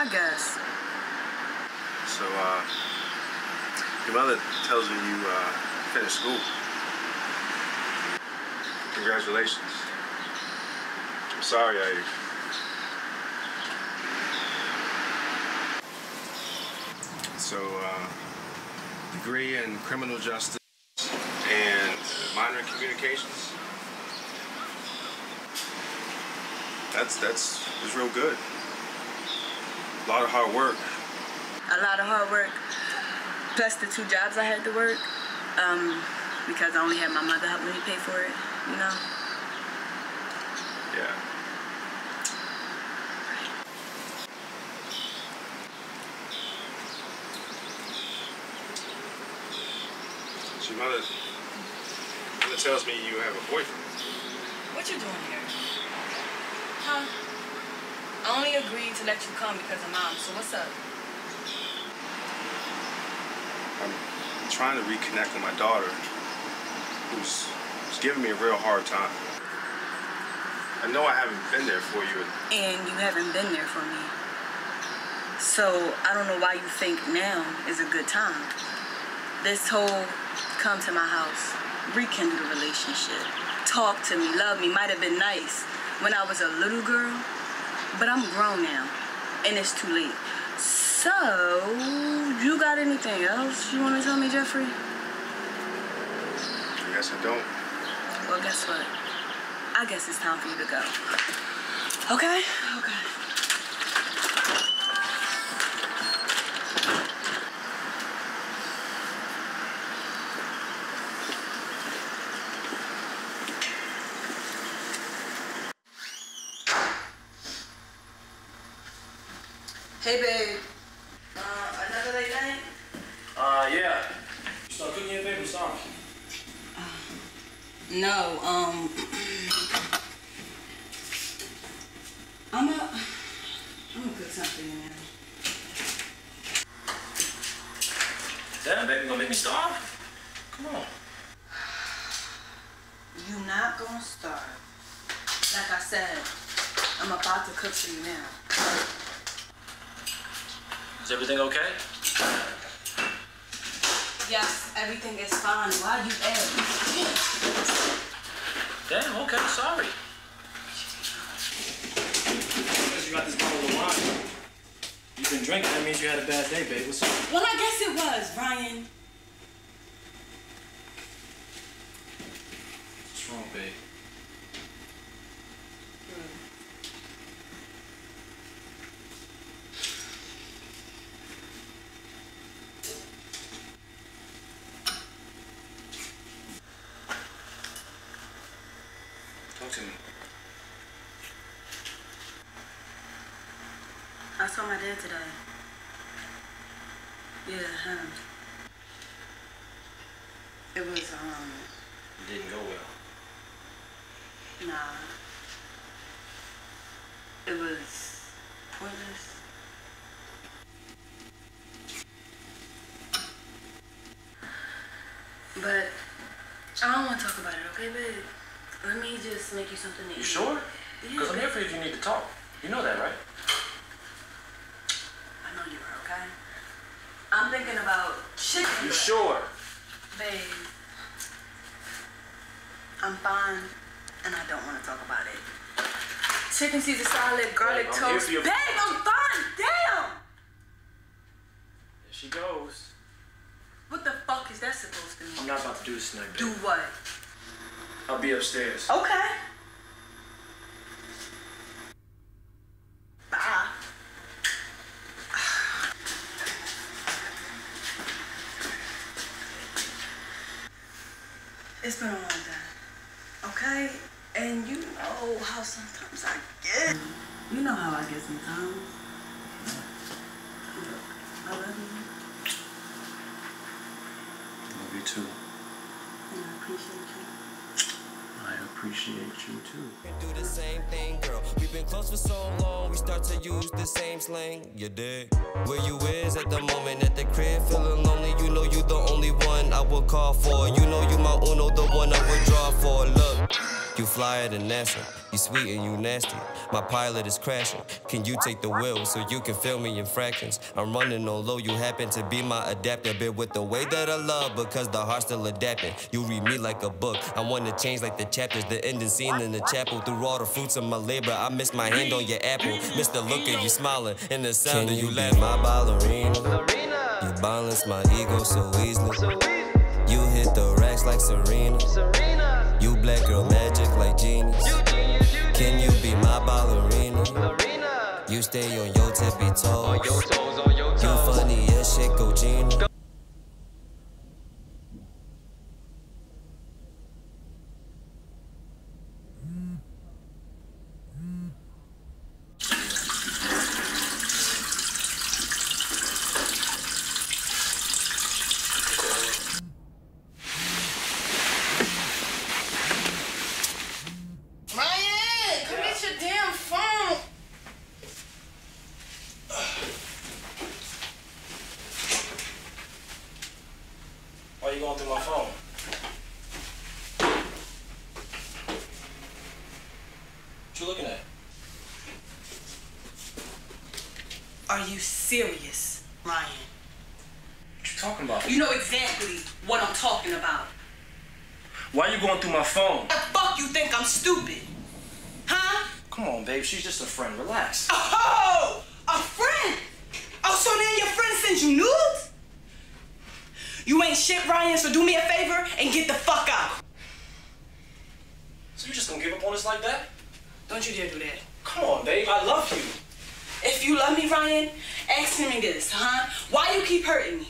I guess. So, uh, your mother tells me you uh, finished school. Congratulations. I'm sorry I. So, uh, degree in criminal justice and minor in communications. That's that's is real good. A lot of hard work. A lot of hard work. Plus the two jobs I had to work. Um, because I only had my mother help me pay for it, you know? Yeah. So your mother, mother tells me you have a boyfriend. What you doing here? I only agreed to let you come because of mom, so what's up? I'm trying to reconnect with my daughter, who's, who's giving me a real hard time. I know I haven't been there for you. And you haven't been there for me. So I don't know why you think now is a good time. This whole come to my house, rekindle the relationship, talk to me, love me might have been nice when I was a little girl, but I'm grown now, and it's too late. So, you got anything else you want to tell me, Jeffrey? I guess I don't. Well, guess what? I guess it's time for you to go. Okay? Okay. Hey, babe. Uh, another late night? Uh, yeah. You start cooking your favorite song. No, um. I'm gonna. I'm gonna put something in there. Damn, baby, you gonna make me starve? Come on. You're not gonna starve. Like I said, I'm about to cook for you now. Is everything okay? Yes, everything is fine. Why are you ask? Damn, okay, sorry. Because you got this bottle of wine. You've been drinking, that means you had a bad day, babe. What's up? Well, I guess it was, Ryan. What's wrong, babe? Talk to me. I saw my dad today. Yeah, him. It was, um, It didn't go well. nah. It was pointless. But I don't want to talk about it, okay, babe? Let me just make you something to You sure? Yeah, Because I'm here for you if you need to talk. You know that, right? I know you are, okay? I'm thinking about chicken. You sure? Babe, I'm fine, and I don't want to talk about it. Chicken Caesar salad, garlic I'm toast. Babe, I'm fine. Damn. There she goes. What the fuck is that supposed to mean? I'm not about to do. Do what? I'll be upstairs. Okay. Bye. It's been a long time. Okay? And you know how sometimes I get. You know how I get sometimes. Look, I love you Love you too. and I appreciate you. I I appreciate you too. do the same thing, girl. We've been close for so long, we start to use the same slang. You dig? Where you is at the moment at the crib, feeling lonely. You know you the only one I would call for. You know you my uno, the one I would draw for. Look, you flyer than NASA. You sweet and you nasty. My pilot is crashing. Can you take the wheel so you can feel me in fractions? I'm running on low. You happen to be my adapter, bit with the way that I love because the heart's still adapting. You read me like a book. I wanna change like the chapters, the ending scene in the chapel. Through all the fruits of my labor, I miss my hand on your apple. Miss the look of you smiling and the sound of you laughing. My ballerina. You balance my ego so easily. You hit the racks like Serena. Serena. You black girl magic like genius. Can you be my ballerina? You stay on your tippy toes. You funny as shit, go Gina. Through my phone? What you looking at? Are you serious, Ryan? What you talking about? You know exactly what I'm talking about. Why are you going through my phone? The fuck you think I'm stupid? Huh? Come on, babe. She's just a friend. Relax. Oh, a friend. Oh, so now your friend sends you nudes? You ain't shit, Ryan, so do me a favor and get the fuck out. So you just gonna give up on us like that? Don't you dare do that. Come on, babe. I love you. If you love me, Ryan, ask me this, huh? Why you keep hurting me?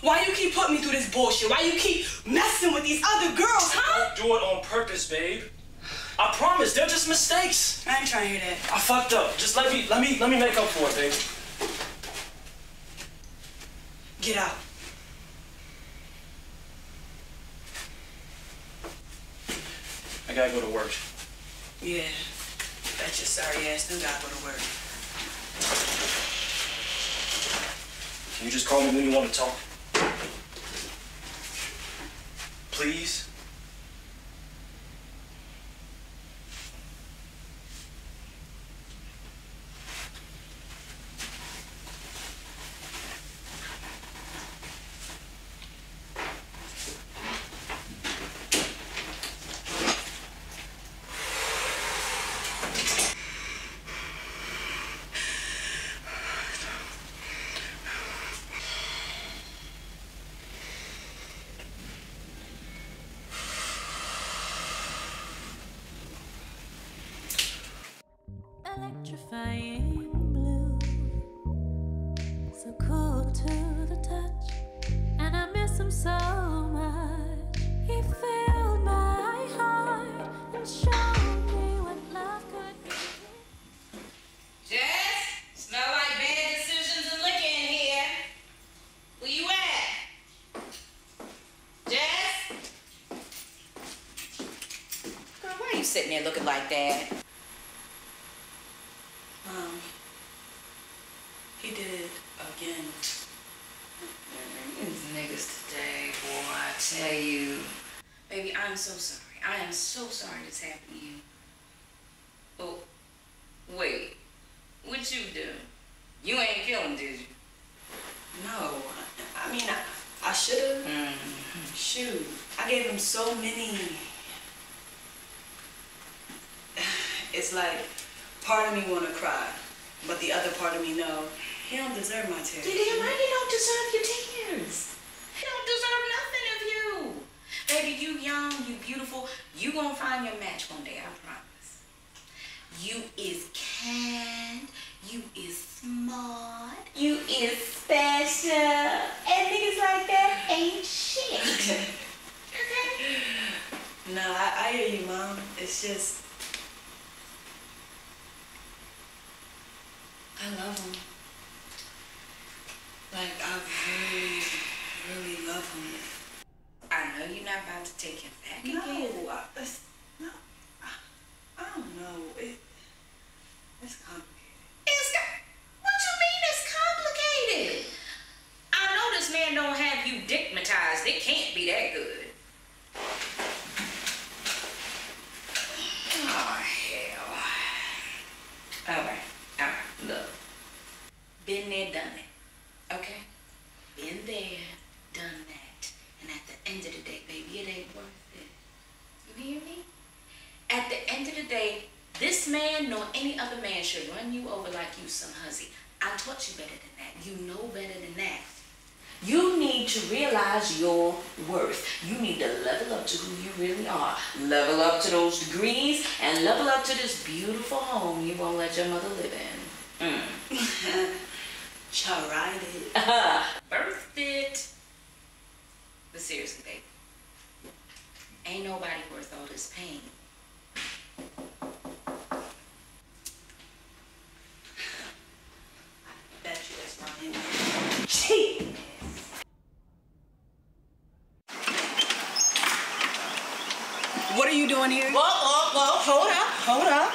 Why you keep putting me through this bullshit? Why you keep messing with these other girls, huh? Don't do it on purpose, babe. I promise, they're just mistakes. I ain't trying to hear that. I fucked up. Just let me let me let me make up for it, babe. Get out. I gotta go to work. Yeah. Bet your sorry ass still gotta go to work. Can you just call me when you want to talk? Please? You sitting there looking like that? Um, he did it again. These niggas today, boy, I tell you. Baby, I'm so sorry. I am so sorry this happened to you. Oh, wait. What you do? You ain't kill him, did you? No, I, I mean, I, I should have. Mm-hmm. Shoot, I gave him so many. It's like part of me want to cry, but the other part of me know he don't deserve my tears. You damn right he don't deserve your tears. He don't deserve nothing of you. Baby, you young, you beautiful. You gonna find your match one day, I promise. You is kind, you is smart, you is special. And niggas like that ain't shit. okay? No, I, I hear you, mom. It's just I love him. Like, I really, really love him. I know you're not about to take him back no, again. No, I, I don't know. It, it's complicated. It's, what you mean it's complicated? I know this man don't have you dickmatized. It can't be that good. Worth. You need to level up to who you really are. Level up to those degrees and level up to this beautiful home you won't let your mother live in. Mm. It. Birthed it. But seriously, baby, ain't nobody worth all this pain. Bet you that's not in there. Cheat. What are you doing here? Whoa, whoa, whoa, hold up, hold up.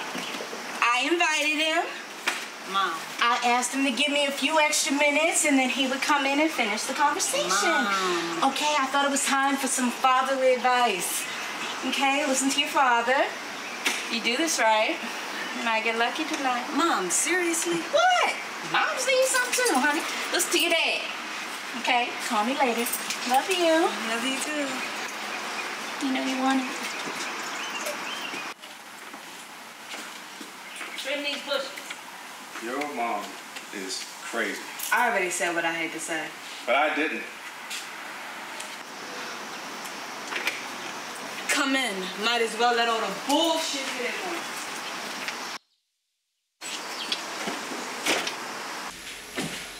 I invited him. Mom. I asked him to give me a few extra minutes and then he would come in and finish the conversation. Mom. Okay, I thought it was time for some fatherly advice. Okay, listen to your father. You do this right. You might get lucky tonight. Mom, seriously? What? Mm-hmm. Moms need something too, honey. Listen to your dad. Okay, call me later. Love you. Love you too. You know you want it. Trim these bushes. Your mom is crazy. I already said what I had to say. But I didn't. Come in. Might as well let all the bullshit hit once.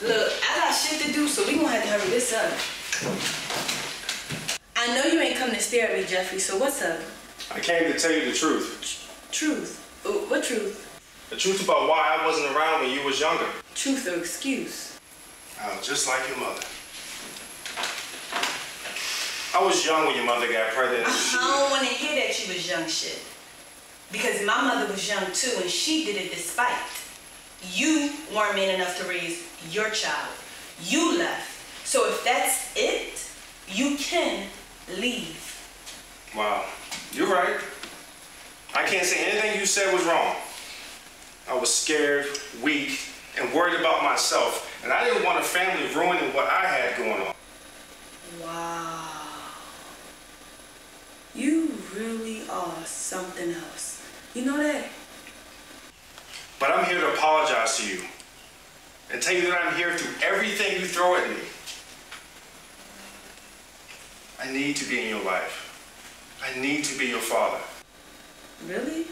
Look, I got shit to do, so we gonna have to hurry this up. I know you ain't come to stare at me, Jeffrey, so what's up? I came to tell you the truth. Truth. Uh, What truth? The truth about why I wasn't around when you was younger. Truth or excuse? I was just like your mother. I was young when your mother got pregnant. I don't want to hear that you was young shit. Because my mother was young too, and she did it despite. You weren't man enough to raise your child. You left. So if that's it, you can leave. Wow, you're right. I can't say anything you said was wrong. I was scared, weak, and worried about myself, and I didn't want a family ruining what I had going on. Wow. You really are something else. You know that? But I'm here to apologize to you and tell you that I'm here through everything you throw at me. I need to be in your life. I need to be your father. Really?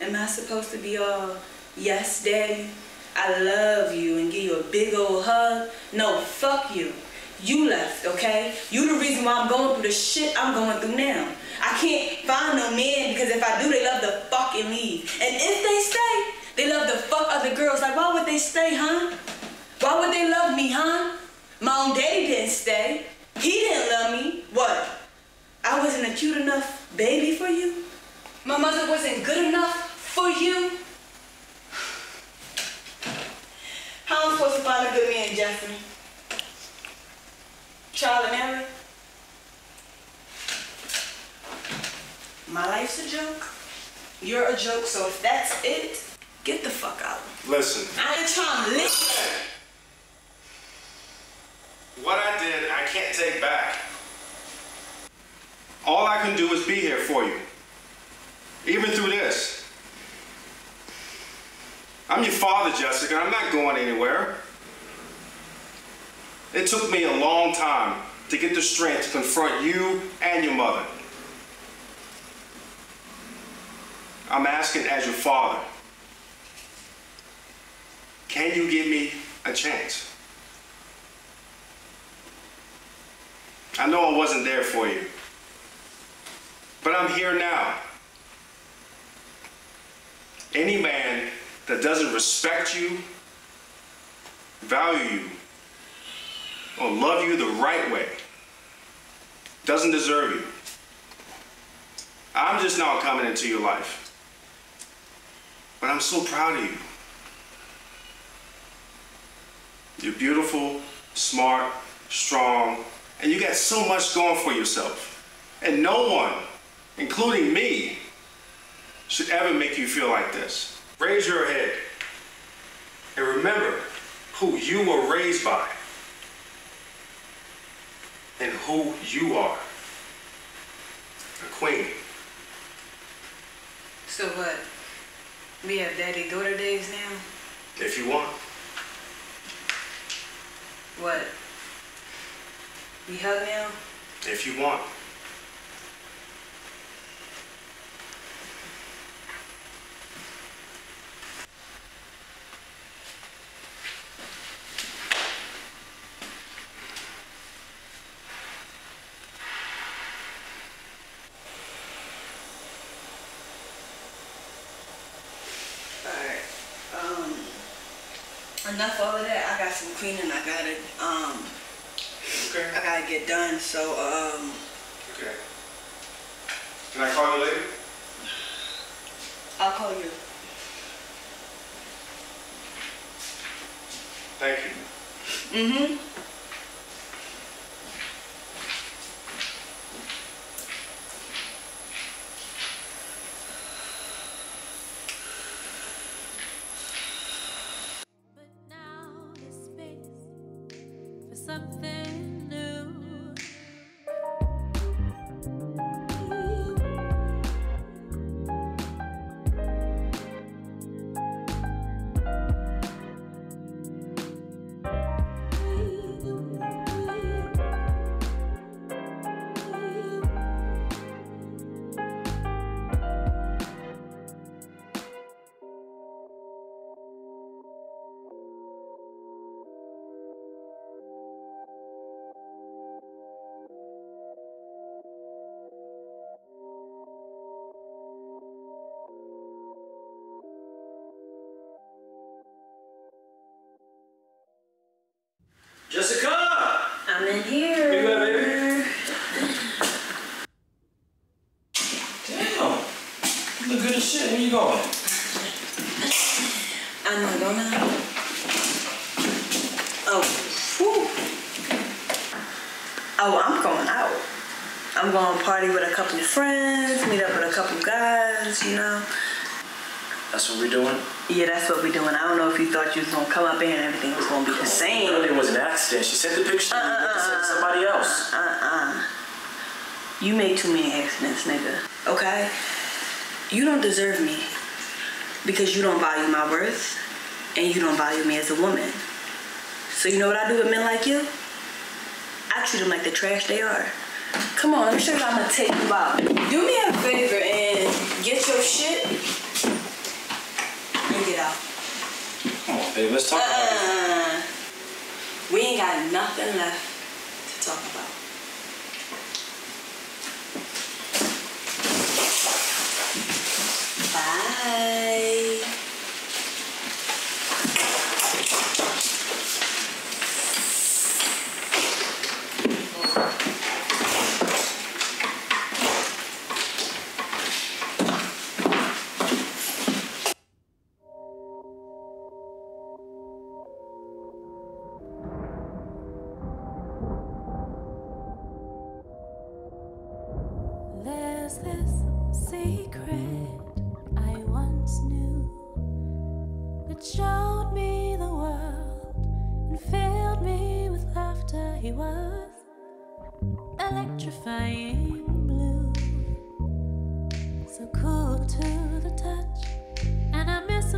Am I supposed to be all, yes, daddy, I love you and give you a big old hug? No, fuck you. You left, okay? You the reason why I'm going through the shit I'm going through now. I can't find no man because if I do, they love to fucking leave. And if they stay, they love to fuck other girls. Like, why would they stay, huh? Why would they love me, huh? My own daddy didn't stay. He didn't love me. What? I wasn't a cute enough baby for you? My mother wasn't good enough for you? How am I supposed to find a good man, Jeffrey? Trial and error? My life's a joke. You're a joke, so if that's it, get the fuck out. Listen, I ain't trying to listen. what I did, I can't take back. All I can do is be here for you, even through this. I'm your father, Jessica. I'm not going anywhere. It took me a long time to get the strength to confront you and your mother. I'm asking as your father, can you give me a chance? I know I wasn't there for you, but I'm here now. Any man that doesn't respect you, value you, or love you the right way doesn't deserve you. I'm just now coming into your life. But I'm so proud of you. You're beautiful, smart, strong, and you got so much going for yourself. And no one, including me, should ever make you feel like this. Raise your head and remember who you were raised by and who you are. A queen. So what? We have daddy daughter days now? If you want. What? We hug now? If you want. Alright. Um enough all of that. I got some cleaning I gotta um Okay. I gotta get done. So um Okay. Can I call you later? I'll call you. Thank you. Mm-hmm. But something thought you was gonna come up here and everything was gonna be the same. Earlier was an accident. She sent the picture to me. You sent it uh-uh. somebody else. Uh-uh. You made too many accidents, nigga. Okay? You don't deserve me because you don't value my worth and you don't value me as a woman. So you know what I do with men like you? I treat them like the trash they are. Come on, let me show you how I'm gonna take you out. Do me a favor and get your shit and get out. Let's talk about it. Uh, we ain't got nothing left to talk about. Bye.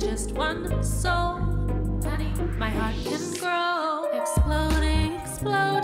just one soul. Money. My heart can grow, exploding, exploding.